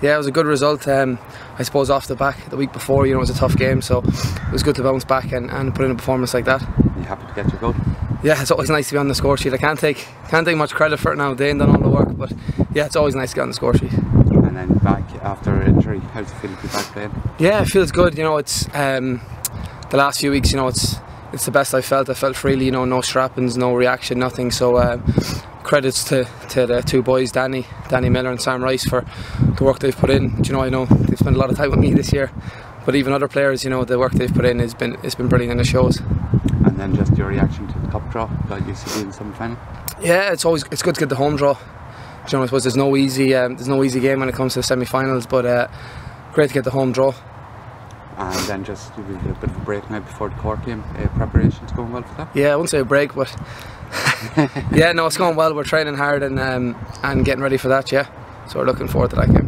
Yeah, it was a good result. Um, I suppose off the back the week before, you know, it was a tough game, so it was good to bounce back and, and put in a performance like that. You happy to get your goal? Yeah, it's always nice to be on the score sheet. I can't take can't take much credit for it now. Dane done all the work, but yeah, it's always nice to get on the score sheet. And then back after injury, how does it feel to be back playing? Yeah, it feels good. You know, it's um, the last few weeks. You know, it's it's the best I felt. I felt freely. You know, no strappings, no reaction, nothing. So. Um, credits to, to the two boys, Danny, Danny Miller and Sam Rice for the work they've put in. Do you know, I know they've spent a lot of time with me this year, but even other players, you know, the work they've put in has been it's been brilliant and it shows. And then just your reaction to the cup draw that you see in some final. Yeah, it's always it's good to get the home draw. Do you know, I suppose there's no easy um, there's no easy game when it comes to the semi-finals, but uh, great to get the home draw. And then just a bit of a break now before the Cork game. Uh, preparations going well for that? Yeah, I wouldn't say a break, but yeah, no, it's going well. We're training hard and um, and getting ready for that. Yeah, so we're looking forward to that game.